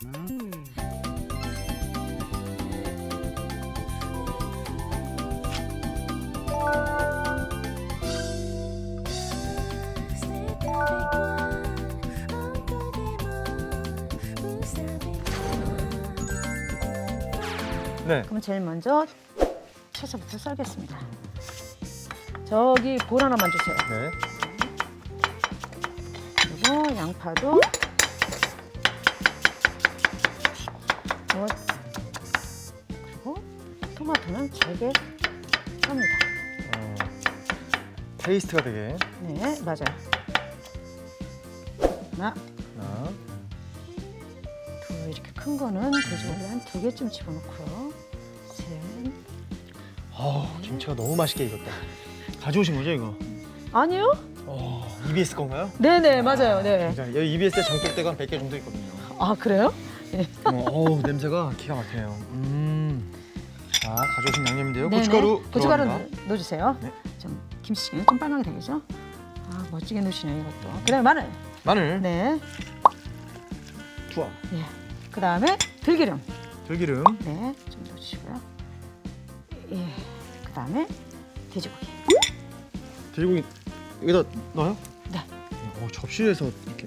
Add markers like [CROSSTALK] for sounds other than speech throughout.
네. 그럼 제일 먼저 채소부터 썰겠습니다. 저기 볼 하나만 주세요. 네. 그리고 양파도 잘게 썹니다. 어, 페이스트가 되게. 네, 맞아요. 하나, 하나. 둘 이렇게 큰 거는 돼지고기 한 두 개쯤 집어넣고요. 셋, 어우, 김치가 너무 맛있게 익었다. 가져오신 거죠, 이거? 아니요? 어, EBS 건가요? 네네 맞아요. 네. 굉장히 여기 EBS에 장독대가 한 100개 정도 있거든요. 아 그래요? 어, 어우, 냄새가 기가 막혀요. 음. 자, 가져오신 양념인데요. 네네. 고춧가루 고춧가루 들어갑니다. 넣- 넣어주세요. 네. 좀 김치찌개 좀 빨갛게 되겠죠? 아 멋지게 넣으시네요 이것도. 그다음에 마늘. 마늘, 네. 투하, 예. 그다음에 들기름. 들기름, 네. 좀 넣어주시고요. 예. 그다음에 돼지고기. 돼지고기 여기다 넣어요? 네. 어, 접시에서 이렇게.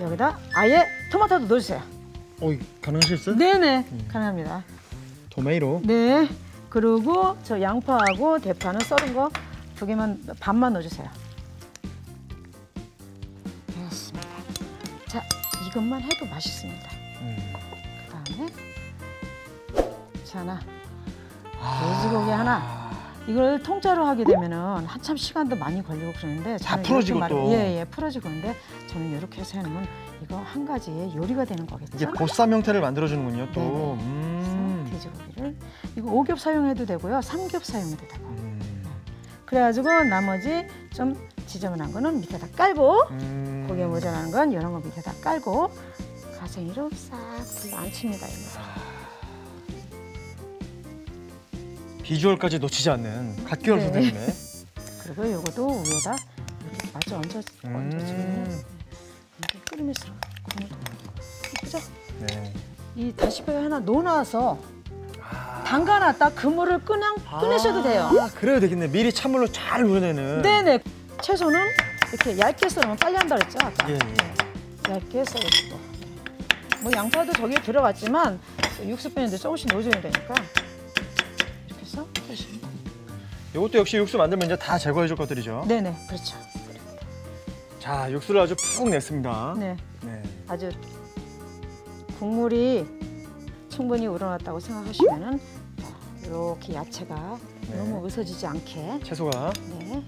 여기다 아예 토마토도 넣어주세요. 어, 가능하실까요? 네네. 음. 가능합니다. 토메이로. 네. 그리고 저 양파하고 대파는 썰은 거 두 개만 반만 넣어주세요. 됐습니다. 자, 이것만 해도 맛있습니다. 음. 그다음에 자 하나 아. 돼지고기 하나. 이걸 통짜로 하게 되면은 한참 시간도 많이 걸리고 그러는데 다 풀어지고 이렇게 또. 예예 풀어지고 그런데 저는 이렇게 해서 해놓으면 이거 한 가지의 요리가 되는 거겠죠. 이게 보쌈 형태를 만들어주는군요, 또. 음. 돼지고기를 이거 오겹 사용해도 되고요, 삼겹 사용해도 되고. 음. 그래가지고 나머지 좀 지저분한 거는 밑에다 깔고 음. 고기에 모자라는 건 이런 거 밑에다 깔고 가생이로 싹 둘러앉힙니다. 이거. 비주얼까지 놓치지 않는 갓기월 네. 선생님의. [LAUGHS] 그리고 요것도 위에다 이렇게 마주 얹어 얹어주면 음. 이렇게 끓이면서 그죠? 네. 이 다시마에 하나 넣어놔서 아. 담가놨다 그물을 그냥 꺼내셔도 돼요. 아, 그래도 되겠네. 미리 찬물로 잘 우려내는. 네네. 채소는 이렇게 얇게 썰으면 빨리 한다 그랬죠 아까. 예, 예. 얇게 썰어주고. 뭐 양파도 저기에 들어갔지만 육수 빼는데 조금씩 넣어줘야 되니까 이렇게 해서. 이것도 역시 육수 만들면 이제 다 제거해줄 것들이죠. 네네 그렇죠. 자, 육수를 아주 푹 냈습니다. 네 네. 아주 국물이 충분히 우러났다고 생각하시면은 자, 이렇게 야채가 네. 너무 으서지지 않게 채소가. 네.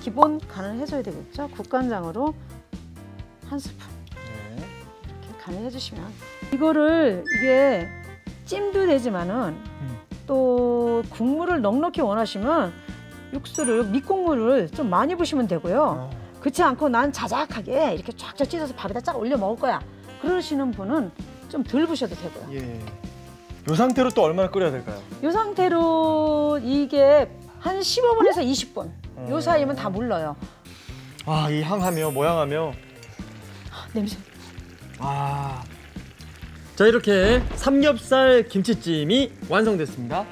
기본 간을 해줘야 되겠죠. 국간장으로 한 스푼 네. 이렇게 간을 해주시면 이거를 이게 찜도 되지만은 음. 또 국물을 넉넉히 원하시면 육수를 밑국물을 좀 많이 부시면 되고요. 어. 그렇지 않고 난 자작하게 이렇게 쫙쫙 찢어서 밥에다 쫙 올려 먹을 거야. 그러시는 분은 좀 덜 부셔도 되고요. 예. 이 상태로 또 얼마나 끓여야 될까요? 이 상태로 이게 한 15분에서 20분. 요 음. 사이면 다 물러요. 아, 이 향하며 모양하며. 아, 냄새. 아. 자, 이렇게 삼겹살 김치찜이 완성됐습니다.